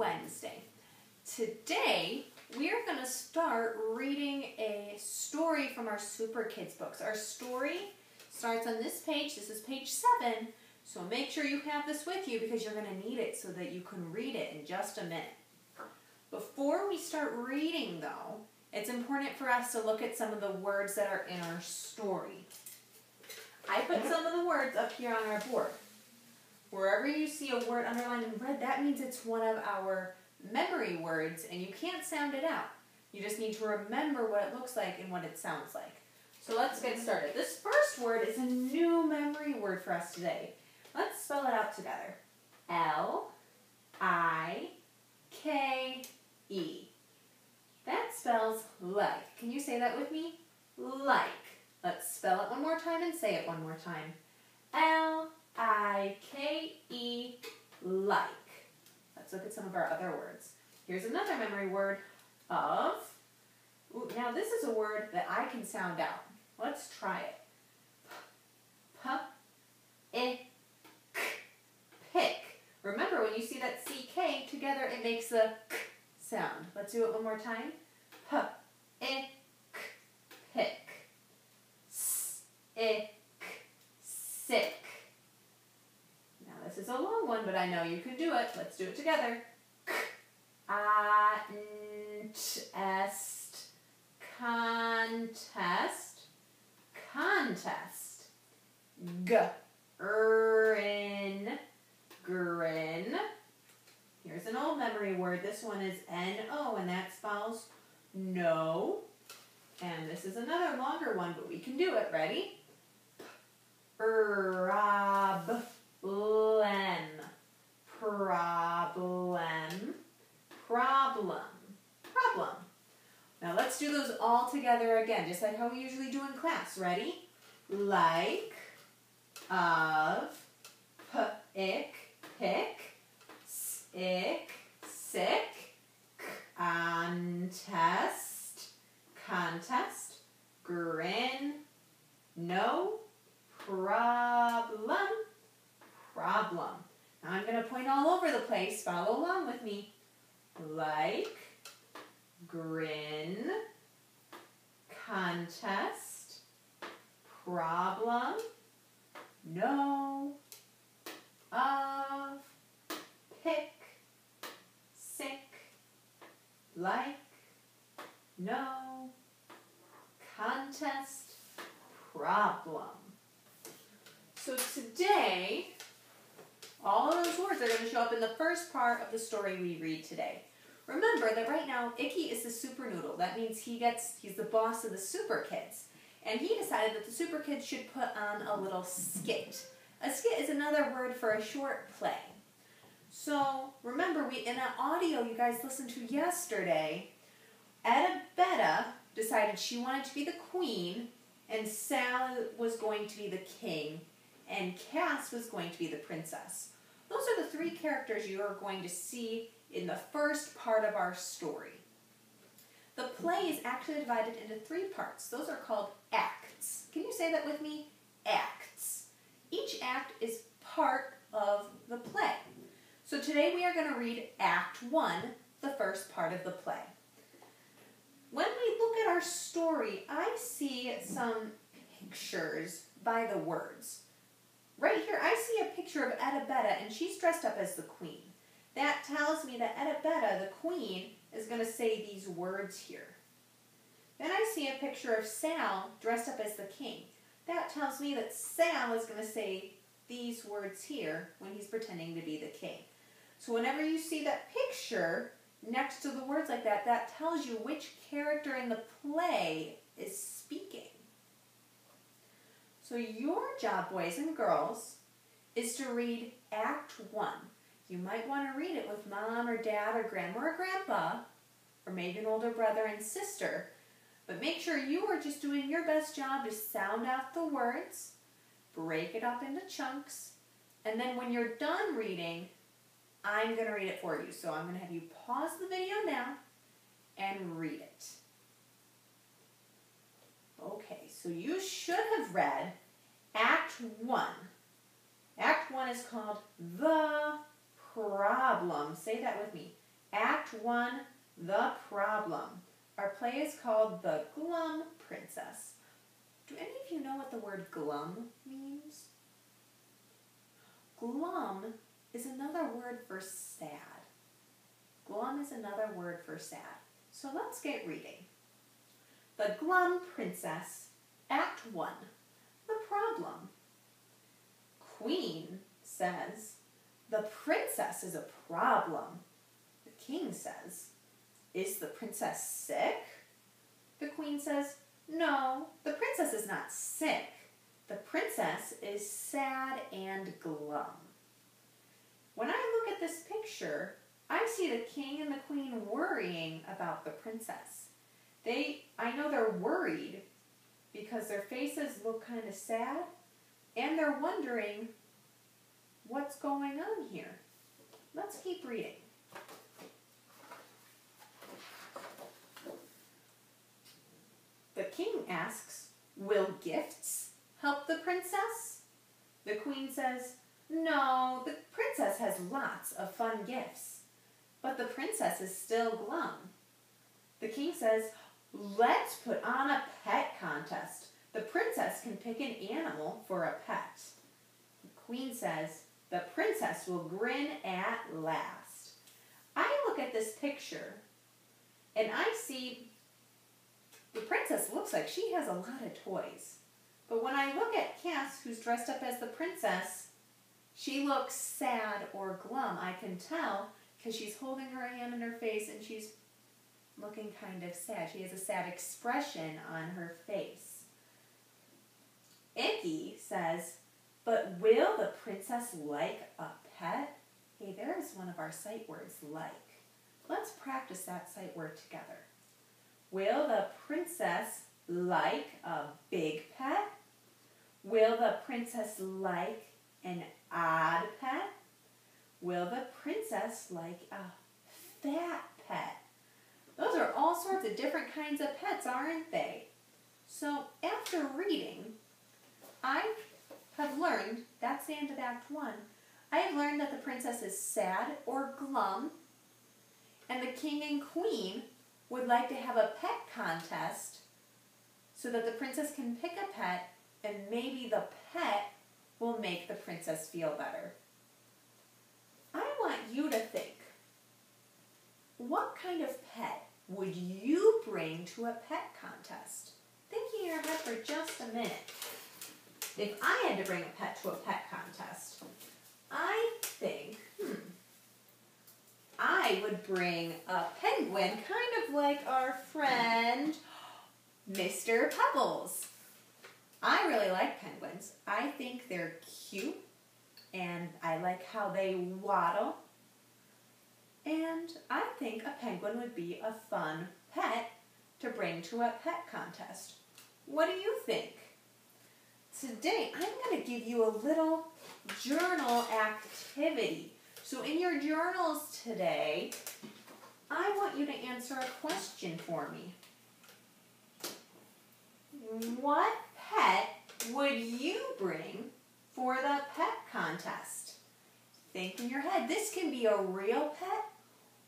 Wednesday. Today, we are going to start reading a story from our Superkids books. Our story starts on this page. This is page 7. So make sure you have this with you because you're going to need it so that you can read it in just a minute. Before we start reading, though, it's important for us to look at some of the words that are in our story. I put some of the words up here on our board. Wherever you see a word underlined in red, that means it's one of our memory words and you can't sound it out. You just need to remember what it looks like and what it sounds like. So let's get started. This first word is a new memory word for us today. Let's spell it out together. L I K E. That spells like. Can you say that with me? Like. Let's spell it one more time and say it one more time. L I K E like. Let's look at some of our other words. Here's another memory word of. Ooh, now this is a word that I can sound out. Let's try it. P, I, k, pick. Remember when you see that CK together it makes a k sound. Let's do it one more time. P, I, k, pick. S, I, k, sick. Now this is a long one, but I know you can do it. Let's do it together. Contest, contest. G, grin, grin. Here's an old memory word. This one is N-O, and that spells no. And this is another longer one, but we can do it. Ready? Problem. Problem. Problem. Problem. Now let's do those all together again, just like how we usually do in class. Ready? Like, of, pick, pick, sick, sick, contest, contest, grin, no, problem, problem. Now I'm going to point all over the place. Follow along with me. Like, grin, contest, problem, no, of, pick, sick, like, no, contest, problem. So today, all of those words are going to show up in the first part of the story we read today. Remember that right now, Icky is the super noodle. That means he gets, he's the boss of the super kids. And he decided that the super kids should put on a little skit. A skit is another word for a short play. So remember, we in that audio you guys listened to yesterday, Betta decided she wanted to be the queen, and Sal was going to be the king, and Cass was going to be the princess. Those are the three characters you are going to see in the first part of our story. The play is actually divided into three parts. Those are called acts. Can you say that with me? Acts. Each act is part of the play. So today we are going to read Act 1, the first part of the play. When we look at our story, I see some pictures by the words. Right here, I see a picture of Betta, and she's dressed up as the queen. That tells me that Betta, the queen, is going to say these words here. Then I see a picture of Sal dressed up as the king. That tells me that Sal is going to say these words here when he's pretending to be the king. So whenever you see that picture next to the words like that, that tells you which character in the play is speaking. So your job, boys and girls, is to read Act 1. You might want to read it with mom or dad or grandma or grandpa, or maybe an older brother and sister. But make sure you are just doing your best job to sound out the words, break it up into chunks, and then when you're done reading, I'm going to read it for you. So I'm going to have you pause the video now and read it. Okay, so you should have read Act 1. Act 1 is called The Problem. Say that with me. Act 1 The Problem. Our play is called The Glum Princess. Do any of you know what the word glum means? Glum is another word for sad. Glum is another word for sad. So let's get reading. The Glum Princess, Act 1 The Problem. Queen says, The princess is a problem. The king says, Is the princess sick? The queen says, No, the princess is not sick. The princess is sad and glum. When I look at this picture, I see the king and the queen worrying about the princess. They, I know they're worried because their faces look kind of sad and they're wondering what's going on here. Let's keep reading. The king asks, Will gifts help the princess? The queen says, No, the princess has lots of fun gifts. But the princess is still glum. The king says, Let's put on a pet contest. The princess can pick an animal for a pet. The queen says, The princess will grin at last. I look at this picture and I see the princess looks like she has a lot of toys. But when I look at Cass, who's dressed up as the princess, she looks sad or glum. I can tell because she's holding her hand in her face and she's looking kind of sad. She has a sad expression on her face. Icky says, but will the princess like a pet? Hey, there's one of our sight words, like. Let's practice that sight word together. Will the princess like a big pet? Will the princess like an odd pet? Will the princess like a fat pet? Those are all sorts of different kinds of pets, aren't they? So after reading, I have learned, that's the end of Act 1, I have learned that the princess is sad or glum, and the king and queen would like to have a pet contest so that the princess can pick a pet and maybe the pet will make the princess feel better. I want you to think, what kind of pet would you bring to a pet contest? Think in your head for just a minute. If I had to bring a pet to a pet contest, I think, hmm, I would bring a penguin, kind of like our friend Mr. Pebbles. I really like penguins. I think they're cute and I like how they waddle. And I think a penguin would be a fun pet to bring to a pet contest. What do you think? Today, I'm going to give you a little journal activity. So in your journals today, I want you to answer a question for me. What pet would you bring for the pet contest? Think in your head. This can be a real pet,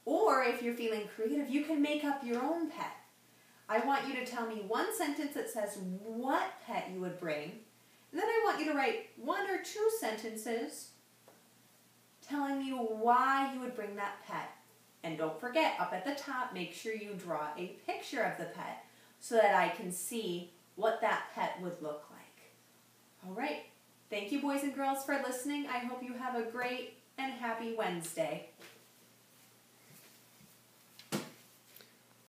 or if you're feeling creative, you can make up your own pet. I want you to tell me one sentence that says what pet you would bring. Then I want you to write one or two sentences telling me why you would bring that pet. And don't forget, up at the top, make sure you draw a picture of the pet so that I can see what that pet would look like. All right. Thank you, boys and girls, for listening. I hope you have a great and happy Wednesday.